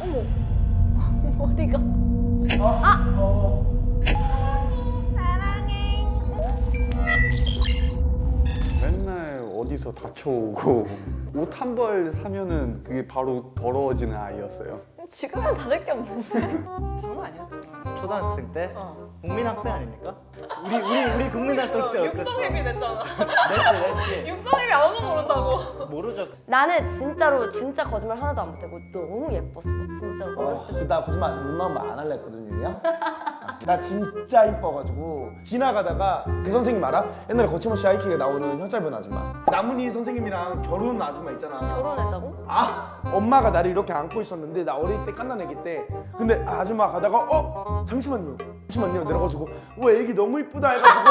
어머. 머리가. 맨날 어디서 다쳐오고 옷 한 벌 사면은 그게 바로 더러워지는 아이였어요. 지금은 다를 게 없는데 장난 아니었지. 초등학생 때 어. 국민학생 아닙니까? 우리 우리 우리 국민학생 때 어땠어? 육성회비 냈잖아. 냈지 냈지. 육성회비 아무도 모른다고. 모르죠. 나는 진짜로 진짜 거짓말 하나도 안 못하고 너무 예뻤어 진짜로 어렸을 때 어, 나 거짓말 웬만하면 안 할라 했거든 유리야 나 진짜 이뻐가지고 지나가다가 그 선생님 알아? 옛날에 거침없이 아이키가 나오는 혀 짧은 아줌마 나문희 선생님이랑 결혼 아줌마 있잖아 결혼했다고? 아 엄마가 나를 이렇게 안고 있었는데 나 어 릴때 깐난 애기 때 근데 아, 아줌마 가다가 어? 잠시만요. 잠시만요. 내려가지고 와 애기 너무 이쁘다. 해가지고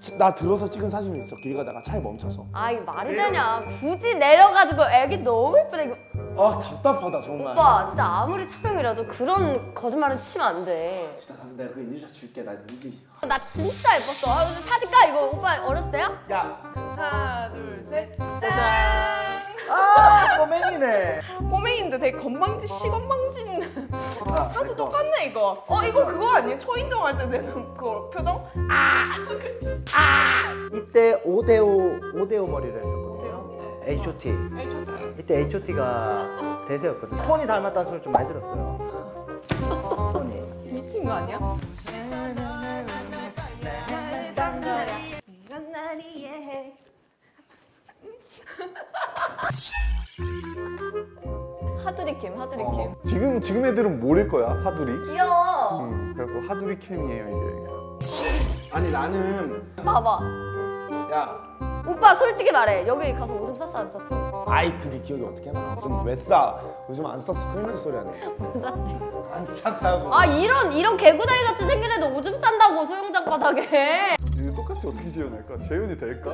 지- 나 들어서 찍은 사진이 있어. 길 가다가 차에 멈춰서. 아 이거 말이 되냐? 굳이 내려가지고 애기 너무 예쁘다. 이거 아 답답하다 정말. 오빠 진짜 아무리 촬영이라도 그런 거짓말은 치면 안돼. 진짜 나 내가 그 인증샷 줄게. 나 인증 나 진짜 예뻤어. 아, 오늘 사진 까 이거. 오빠 어렸을 때야? 야. 하나 둘 셋. 짠. 아 꼬맹이네. 꼬맹인데 되게 건방지 시건방진. 아, 사실 똑같네 이거. 어 이거 그거 아니에요? 초인종 할 때 되는 그 표정? 이때 5대5 5대5 머리를 했었거든요. H.O.T. 에이 저 이때 H.O.T.가 대세였거든요. 톤이 닮았다는 소리 좀 많이 들었어요. 톤이. 미친 거 아니야? 캠 하두리 캠 지금 지금 애들은 모를 거야 하두리. 귀여워 응, 그래갖고 하두리 캠이에요 이게. 아니 나는 봐봐 야 오빠 솔직히 말해 여기 가서 오줌 쌌어 안 쌌어? 아이 그게 기억이 어떻게 나? 요즘 왜 싸? 요즘 안 쌌어 큰일 날 소리 하네 안 쌌지 안 쌌다고 아 이런 이런 개구다이 같은 생긴 애도 오줌 싼다고 수영장 바닥에 이거 똑같이 어떻게 지원할까? 재현이 될까?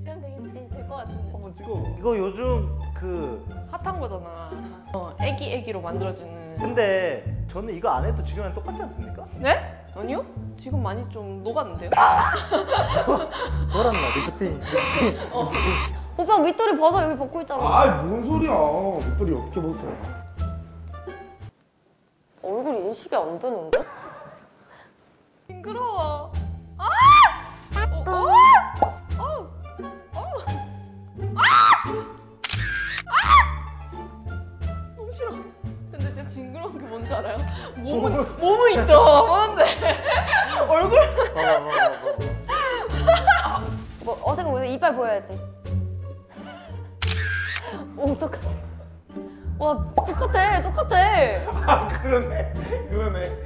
지금 되겠지 될 것 같은데 한번 찍어. 이거 요즘 그 핫한 거잖아. 어 애기 애기로 만들어주는. 근데 저는 이거 안 해도 지금이랑 똑같지 않습니까? 네? 아니요? 지금 많이 좀 녹았는데요? 돌았나 lifting lifting. 오빠 윗도리 벗어 여기 벗고 있잖아 아뭔 소리야 목도리 어떻게 벗어 얼굴 인식이 안 되는데? 징그러워. 게 뭔지 알아요? 몸은 몸은 있다. 뭔데? 얼굴 봐봐 봐봐 봐봐. 뭐 어색해 보여서 이빨 보여야지 오 똑같아 와 똑같아 똑같아. 아 그러네 그러네.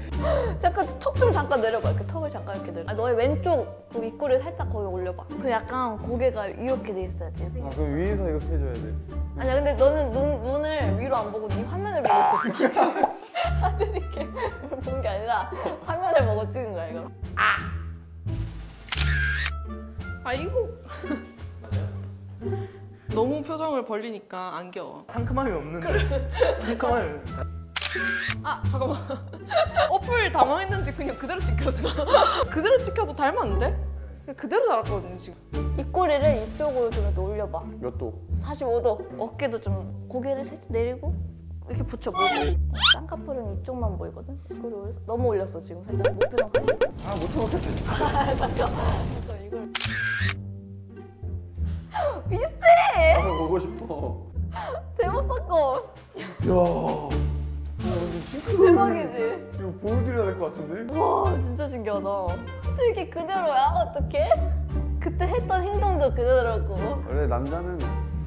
잠깐 턱 좀 잠깐 내려봐. 이렇게 턱을 잠깐 이렇게 내려 아 너의 왼쪽 그 윗꼬리를 살짝 거기 올려봐. 그 약간 고개가 이렇게 돼 있어야 돼. 아 그럼 위에서 이렇게 해줘야 돼. 아니야 근데 너는 눈, 눈을 위로 안 보고 네 화면을 보고 있었어 하늘 이렇게 본 게 아니라 화면을 보고 찍은 거야 이거. 아 이거. 너무 표정을 벌리니까 안 귀여워. 상큼함이 없는데. 상큼함이. 아 잠깐만. 어플 당황했는지 그냥 그대로 찍혔어. 그대로 찍혀도 닮았는데? 그대로 달았거든요 지금. 입꼬리를 이쪽으로 좀 이렇게 올려봐 몇 도? 45도 어깨도 좀 고개를 살짝 내리고 이렇게 붙여 목 쌍꺼풀은 이쪽만 보이거든 입꼬리 올려서 너무 올렸어 지금 살짝 목표정 하시고 아 못해먹겠다 진짜. 아 잠깐 잠깐 이걸 비슷 해아 보고 싶어. 대박 사건 야 대박이지 이거 보여드려야 될 것 같은데? 와 진짜 신기하다 어떻게 이렇게 그대로야 어떡해 그때 했던 행동도 그대로고 원래 남자는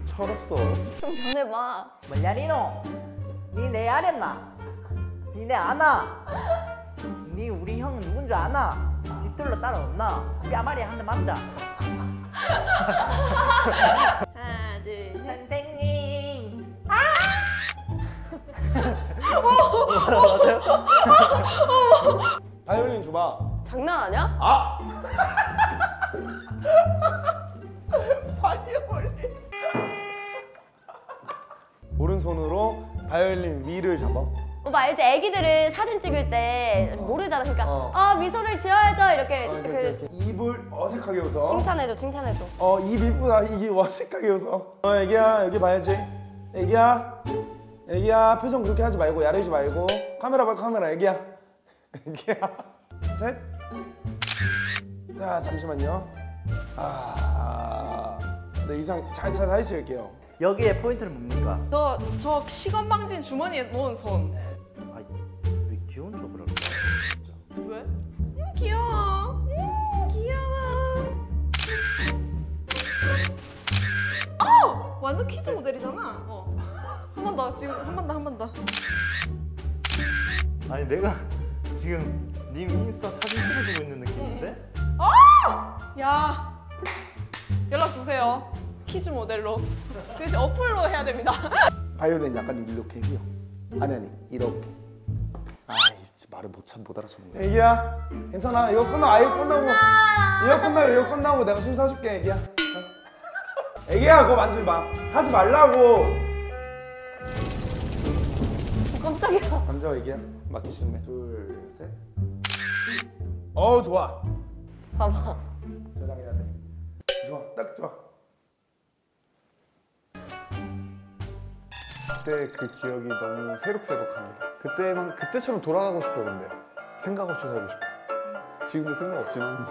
철없어. 좀 변해봐 니노? 니내 알았나? 니내 아나? 니 우리 형 누군 줄 아나? 뒤뜰로 따라온나? 뺨아리 한 대 맞자. 둘셋. 선생님. 바이올린 줘봐. 장난 아니야? 아! 바이올린. 오른손으로 바이올린 위를 잡아 오빠 알지? 애기들은 사진 찍을 때 모르잖아 그러니까 어. 아 미소를 지어야죠 이렇게 어, 이렇게, 그 이렇게. 입을 어색하게 웃어 칭찬해줘 칭찬해줘 어, 입 이쁘다. 이게 어색하게 웃어. 어, 애기야, 여기 봐야지. 애기야. 애기야 표정 그렇게 하지 말고 야르지 말고 카메라 봐 카메라 애기야 애기야 셋. 자 잠시만요. 아, 네 이상 잘잘 다시 찍을게요. 여기에 포인트는 뭡니까? 너 저 시건방진 주머니에 넣은 손. 아, 왜 귀여운 척을 할까? 진짜. 왜? 음, 귀여워. 음, 귀여워. 어! 완전 kids 모델이잖아. 어. 한 번 더. 지금 한 번 더, 한 번 더. 아니 내가 지금 님 인스타 사진 찍어주고 있는 느낌인데? 야. 연락 주세요. kids 모델로. 그 대신 어플로 해야 됩니다. 바이올린 약간 이렇게 해요. 아니 아니 이렇게. 아이 진짜 말을 못 참 못 알아듣네. 애기야 괜찮아 이거 끝나 아 이거 끝나고 이거 끝나고 이거 끝나고 내가 술 사줄게 애기야. 어? 애기야 그거 만지지 마. 하지 말라고. 어, 깜짝이야. 만져 애기야. 맞기 싫네. 둘 셋. 어 좋아. 봐봐. 저장해야 돼. 좋아 딱 좋아. 그때 그 기억이 너무 새록새록합니다. 그때만 그때처럼 돌아가고 싶어요. 근데 생각 없이 살고 싶어. 지금도 생각 없지만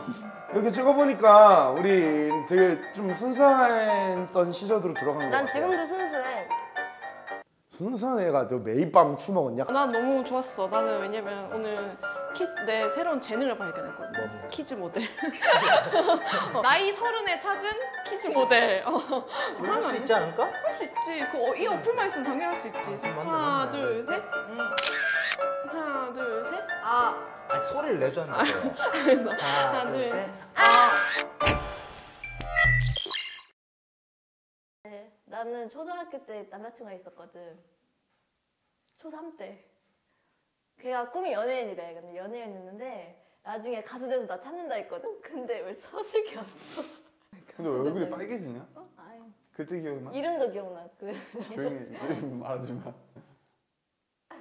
이렇게 찍어보니까 우리 되게 좀 순수했던 시절으로 들어간 것 난 같아. 지금도 순수해. 순수한 애가 너 매일 밤 술 먹었냐? 난 너무 좋았어. 나는 왜냐면 오늘 키, 내 새로운 재능을 발견했거든. 뭐? kids 모델. 어, 나이 서른에 찾은 kids 모델. 어. 할 수 있지 않을까? 할 수 있지. 그, 어, 이 어플만 있으면 당연히 할 수 있지. 아, 맞네, 하나, 맞네. 둘, 셋. 응. 하나, 둘, 셋. 아, 아니 소리를 내줘야 하나, 하나, 둘, 둘, 셋. 네, 나는 초등학교 때 남자친구가 있었거든. 초3 때. 걔가 꿈이 연예인이래. 근데 연예인이었는데 나중에 가수 돼서 나 찾는다 했거든. 근데 왜 서식이었어? 근데 왜 얼굴이 빨개지냐? 아유. 그때 기억나? 이름도 기억나. 그 조용히 말하지 마.